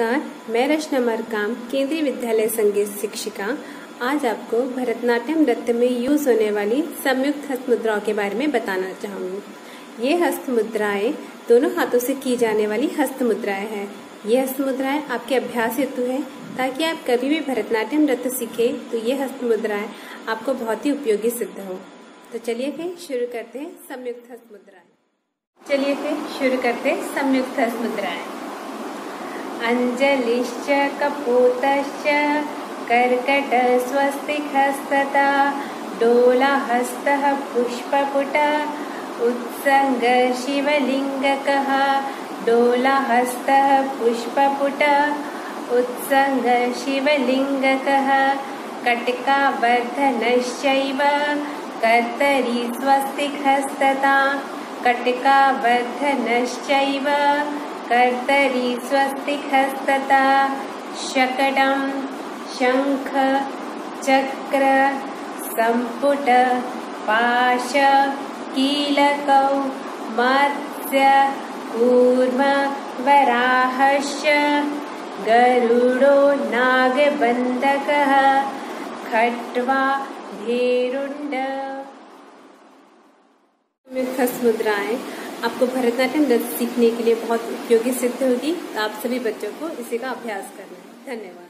नमस्कार, मैं रचना मरकाम, केंद्रीय विद्यालय संगीत शिक्षिका। आज आपको भरतनाट्यम नृत्य में यूज़ होने वाली संयुक्त हस्त मुद्राओं के बारे में बताना चाहूँगी। ये हस्त मुद्राएँ दोनों हाथों से की जाने वाली हस्त मुद्राएँ हैं। ये हस्त मुद्राएँ आपके अभ्यास हेतु है। ताकि आप कभी भी भरतनाट्यम नृत्य सीखे तो ये हस्त मुद्राएँ आपको बहुत ही उपयोगी सिद्ध हो। तो चलिए फिर शुरू करते हैं संयुक्त हस्त मुद्राएँ चलिए फिर शुरू करते हैं संयुक्त हस्त मुद्राएँ अञ्जलिश्च कपोतश्च कर्कटस्वस्तिकस्तता डोलाहस्तः पुष्पपुट उत्सङ्ग शिवलिङ्गकः डोलाहस्तः पुष्पपुट उत्सङ्ग शिवलिङ्गकः कटिकावर्धनश्चैव कर्तरी स्वस्तिकस्तता कटिकावर्धनश्चैव कर्तरी स्वस्तिकस्तता शकटं, शङ्ख, चक्र सम्पुट पाश, कीलकौ, मत्स्य, कूर्म, वराहश्च, गरुडो, नागबन्धकः, खट्वा धेरुण्ड मुद्राएँ आपको भरतनाट्यम नृत्य सीखने के लिए बहुत उपयोगी सिद्ध होगी। तो आप सभी बच्चों को इसी का अभ्यास करना है। धन्यवाद।